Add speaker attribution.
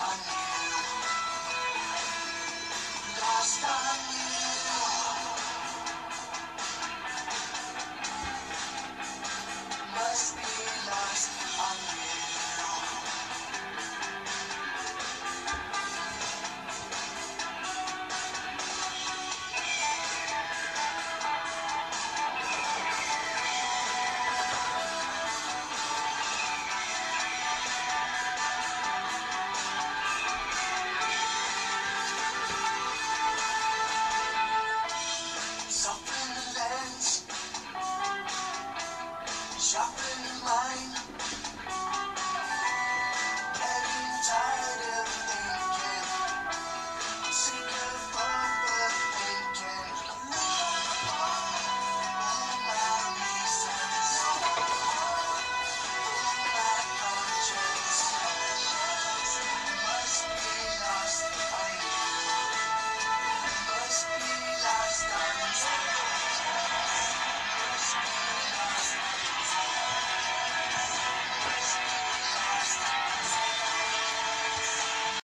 Speaker 1: on there. Shopping line.